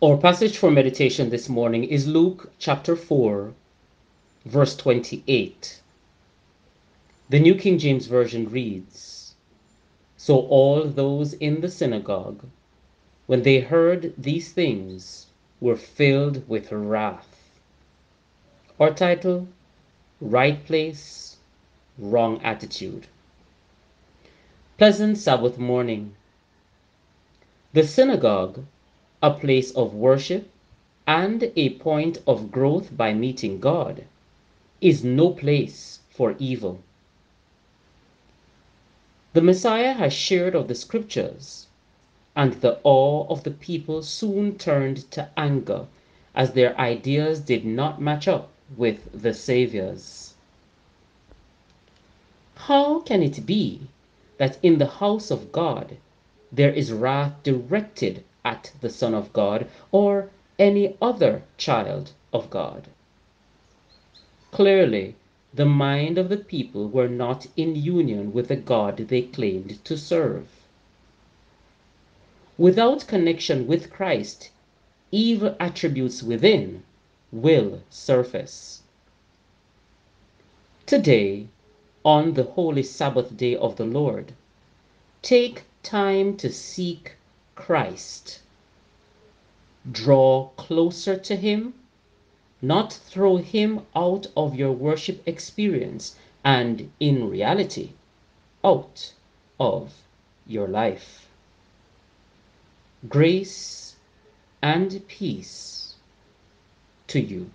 Our passage for meditation this morning is Luke chapter 4, verse 28. The New King James Version reads So all those in the synagogue, when they heard these things, were filled with wrath. Our title Right Place, Wrong Attitude. Pleasant Sabbath morning. The synagogue a place of worship, and a point of growth by meeting God, is no place for evil. The Messiah has shared of the scriptures, and the awe of the people soon turned to anger as their ideas did not match up with the Saviour's. How can it be that in the house of God there is wrath directed at the Son of God or any other child of God. Clearly, the mind of the people were not in union with the God they claimed to serve. Without connection with Christ, evil attributes within will surface. Today, on the holy Sabbath day of the Lord, take time to seek Christ. Draw closer to Him, not throw Him out of your worship experience and, in reality, out of your life. Grace and peace to you.